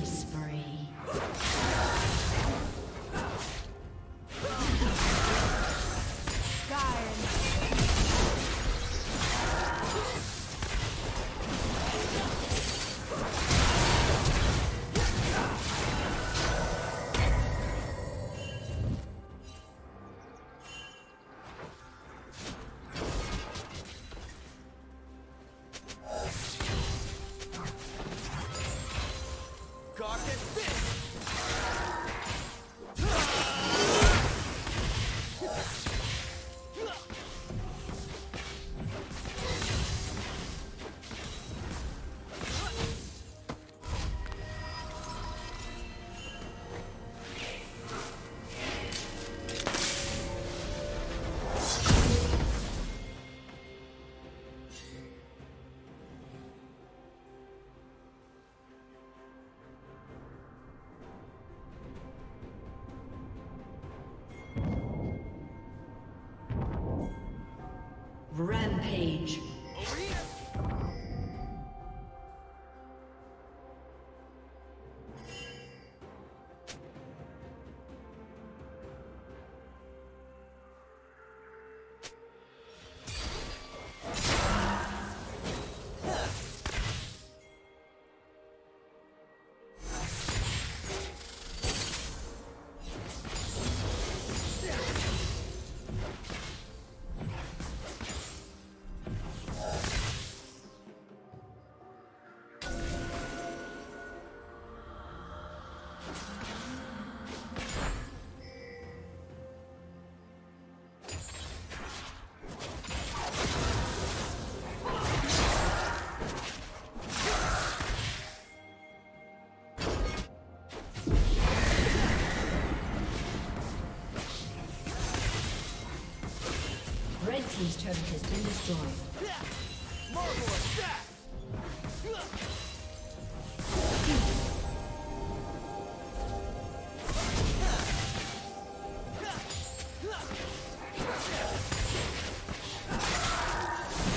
spree. Rampage. Team's turret has been destroyed.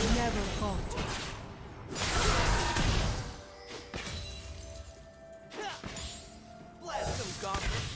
You never falter. Blast them, Gauntlet.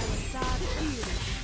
Down.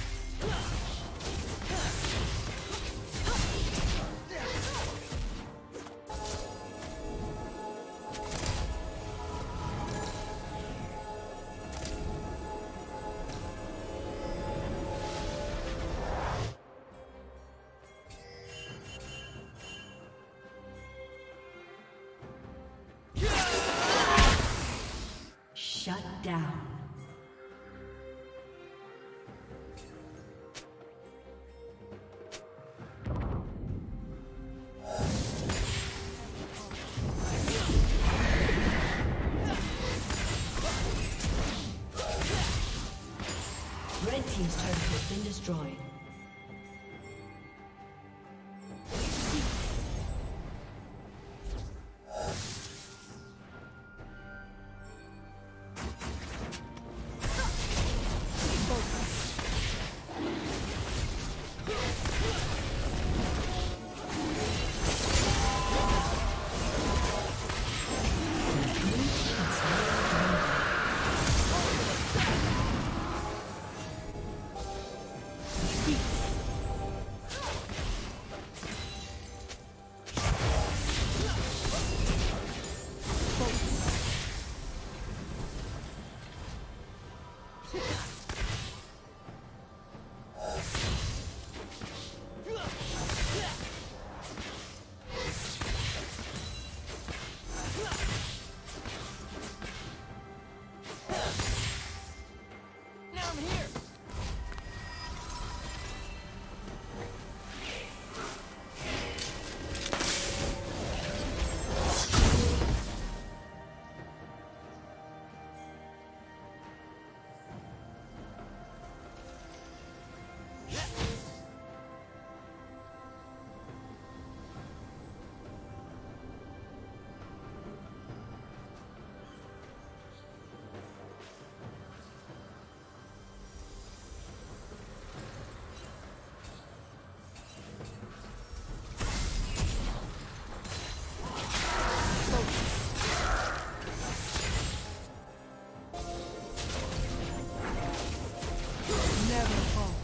never fall.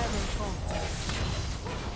Shadow Fall.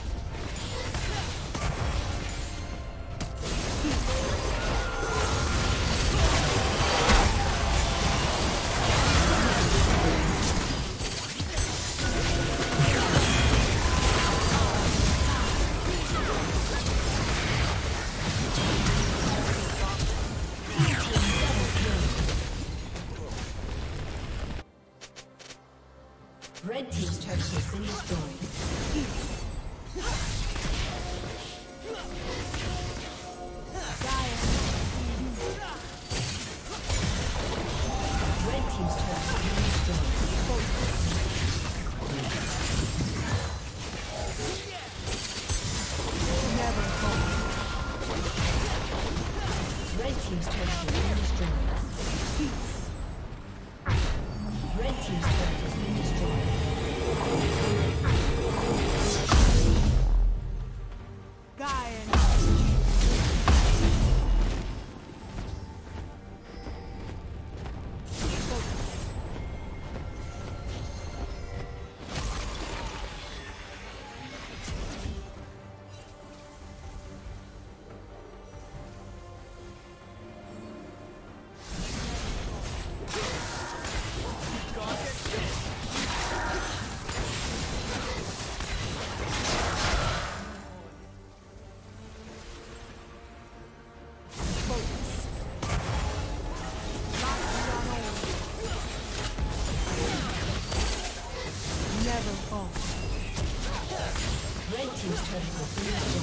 Yeah.